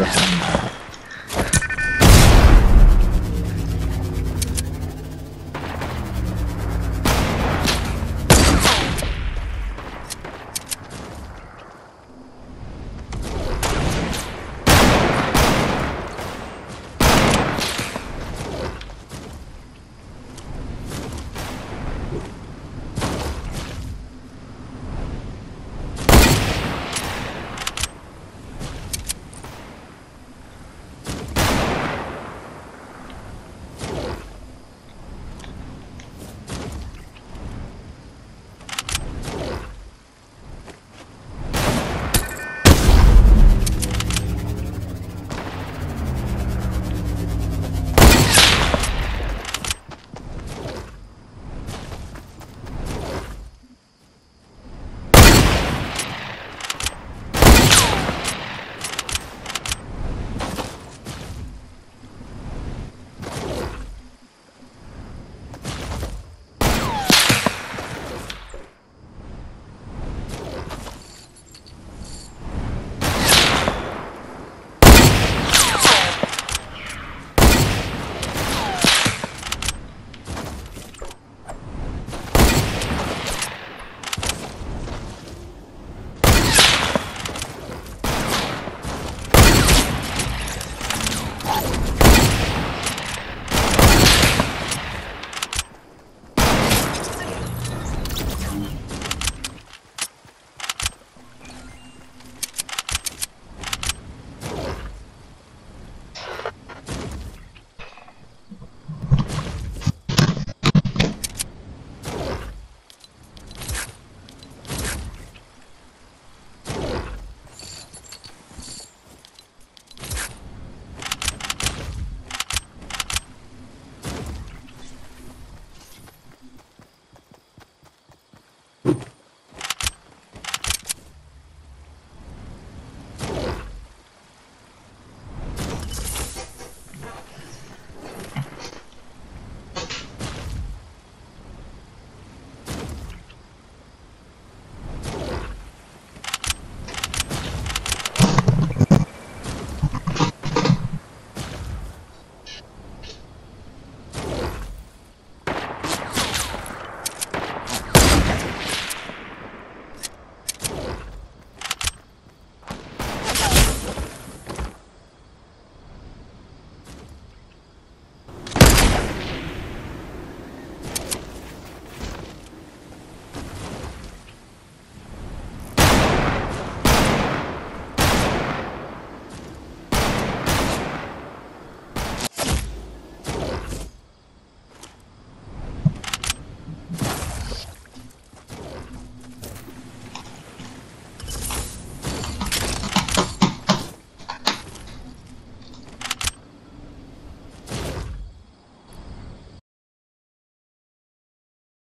this.